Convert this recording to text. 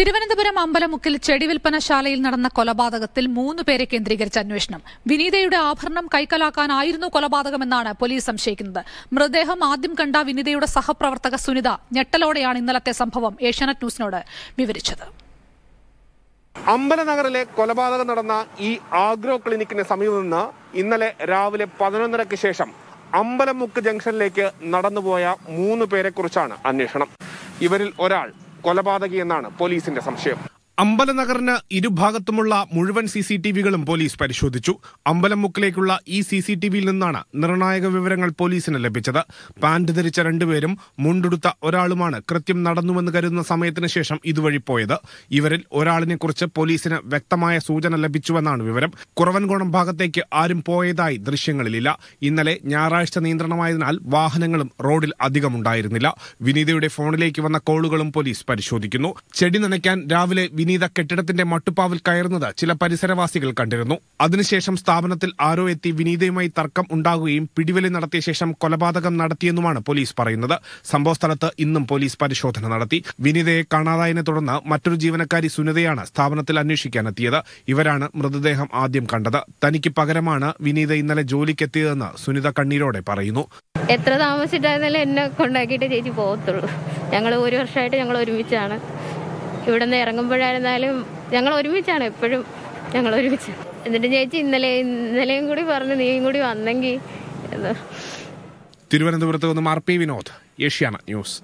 തിരുവനന്തപുരം അമ്പലമുക്കിൽ ചെടി വിൽപ്പനശാലയിൽ നടന്ന കൊലപാതകത്തിൽ മൂന്ന് പേരെ കേന്ദ്രീകരിച്ച അന്വേഷണം. വിനീതയുടെ ആഭരണം കൈക്കലാക്കാനായിരുന്നു കൊലപാതകമെന്നാണ് പോലീസ് സംശയിക്കുന്നത്. മൃതദേഹം ആദ്യം കണ്ട വിനീതയുടെ സഹപ്രവർത്തക സുനിത ഞെട്ടലോടെയാണ് ഇന്നലത്തെ സംഭവം ഏഷ്യാനെറ്റ് ന്യൂസിനോട് വിവരിച്ചത്. അമ്പലനഗറിലെ കൊലപാതകം നടന്ന ഈ ആഗ്രോ ക്ലിനിക്കിന് സമീപം നിന്ന് ഇന്നലെ രാവിലെ പതിനൊന്നരയ്ക്ക് ശേഷം അമ്പലമുക്ക് ജംഗ്ഷനിലേക്ക് നടന്നുപോയ മൂന്ന് പേരെ കുറിച്ചാണ് അന്വേഷണം. ഇവരിൽ ഒരാൾ കൊലപാതകി എന്നാണ് പോലീസിന്റെ സംശയം. അമ്പലനഗറിന് ഇരുഭാഗത്തുമുള്ള മുഴുവൻ സി സി ടി വികളും പോലീസ് പരിശോധിച്ചു. അമ്പലമുക്കിലേക്കുള്ള ഈ സി സി ടി വിയിൽ നിന്നാണ് നിർണായക വിവരങ്ങൾ പോലീസിന് ലഭിച്ചത്. പാന്റ് ധരിച്ച രണ്ടുപേരും മുണ്ടെടുത്ത ഒരാളുമാണ് കൃത്യം നടന്നുവെന്ന് കരുതുന്ന സമയത്തിന് ശേഷം ഇതുവഴി പോയത്. ഇവരിൽ ഒരാളിനെ കുറിച്ച് പോലീസിന് വ്യക്തമായ സൂചന ലഭിച്ചുവെന്നാണ് വിവരം. കുറവൻകോണം ഭാഗത്തേക്ക് ആരും പോയതായി ദൃശ്യങ്ങളിലില്ല. ഇന്നലെ ഞായറാഴ്ച നിയന്ത്രണമായതിനാൽ വാഹനങ്ങളും റോഡിൽ അധികമുണ്ടായിരുന്നില്ല. വിനീതയുടെ ഫോണിലേക്ക് വന്ന കോളുകളും പോലീസ് പരിശോധിക്കുന്നു. ചെടി നനയ്ക്കാൻ രാവിലെ വിനീത കെട്ടിടത്തിന്റെ മട്ടുപ്പാവിൽ കയറുന്നത് ചില പരിസരവാസികൾ കണ്ടിരുന്നു. അതിനുശേഷം സ്ഥാപനത്തിൽ ആരോ എത്തി വിനീതയുമായി തർക്കം ഉണ്ടാകുകയും പിടിവലി നടത്തിയ ശേഷം കൊലപാതകം നടത്തിയെന്നുമാണ് പോലീസ് പറയുന്നത്. സംഭവസ്ഥലത്ത് ഇന്നും പോലീസ് പരിശോധന നടത്തി. വിനീതയെ കാണാതായതിനെ തുടർന്ന് മറ്റൊരു ജീവനക്കാരി സുനിതയാണ് സ്ഥാപനത്തിൽ അന്വേഷിക്കാനെത്തിയത്. ഇവരാണ് മൃതദേഹം ആദ്യം കണ്ടത്. തനിക്ക് പകരമാണ് വിനീത ഇന്നലെ ജോലിക്കെത്തിയതെന്ന് സുനിത കണ്ണീരോടെ പറയുന്നു. എത്ര താമസിച്ചിട്ടായിരുന്നാലും എന്നെ കൊണ്ടാക്കിയിട്ട് ചേച്ചി പോകത്തുള്ളൂ. ഞങ്ങൾ ഒരു വർഷമായിട്ട് ഞങ്ങൾ ഒരുമിച്ചാണ്. ഇവിടെ നിന്ന് ഇറങ്ങുമ്പോഴായിരുന്നാലും ഞങ്ങൾ ഒരുമിച്ചാണ് എപ്പോഴും ഞങ്ങൾ ഒരുമിച്ച്. എന്നിട്ട് ചേച്ചി ഇന്നലെ ഇന്നലെയും കൂടി പറഞ്ഞു നീയും കൂടി വന്നെങ്കിൽ തിരുവനന്തപുരത്ത് നിന്നും R P Vinod Asianet news.